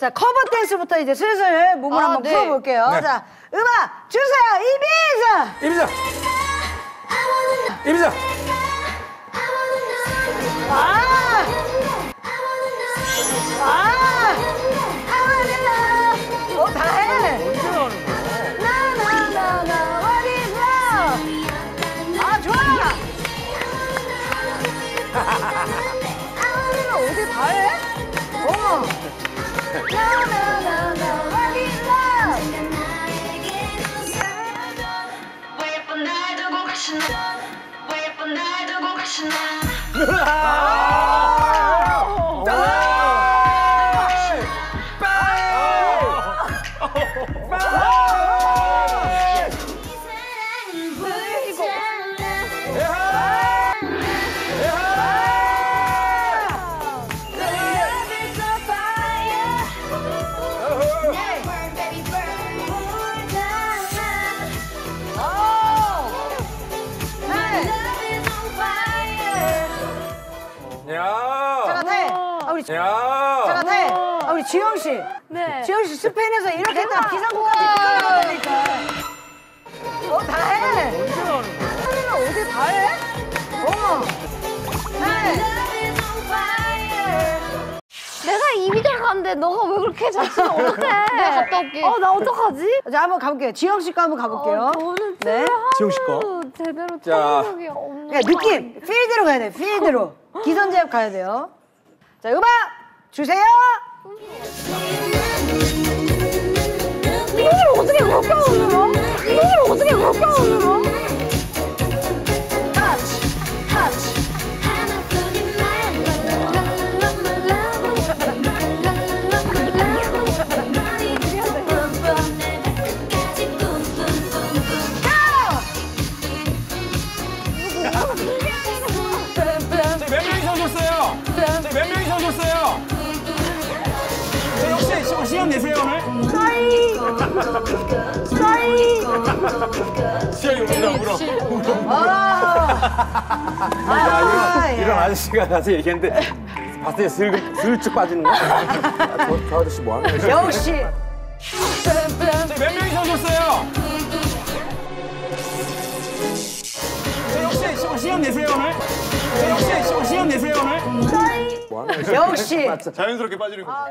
자, 커버 댄스부터 이제 슬슬 몸을 아, 한번 네. 풀어볼게요. 네. 자, 음악 주세요. 이비자! 이비자. 이비자. 아! 가시나? 왜 예쁜 날 두고 가시나 우리 야. 자, 태! 아, 우리 지영 씨. 네. 지영 씨 스페인에서 이렇게 딱 비상구까지 끝나니까. 어, 다 해. 하늘은 어디 다 해? 어. 네. 내가 이비자 가는데 너가 왜 그렇게 자취면 어떡해? 내가 갔다 올게. 어, 나 어떡하지? 자, 한번 가볼게요. 지영 씨 거 한번 가볼게요. 어, 저는 네. 지용 씨 거. 제대로 자. 적이 없는 그러니까 느낌, 필드로 가야 돼, 필드로. 기선제압 가야 돼요. 자, 음악 주세요. 시 시- 시간 내세요 오늘? 시간이 울어 울어. 아, 예. 이런 아저씨가 나서 얘기했는데 봤을 때 슬, 슬쩍 빠지는 거야. 아, 저, 저 아저씨 뭐 하는 거야? 역시. 몇 명이서 오셨어요? 저 혹시 시- 시간 내세요 오늘? 저 혹시 시- 시간 내세요 오늘? 역시. 자연스럽게 빠지는 거. 아.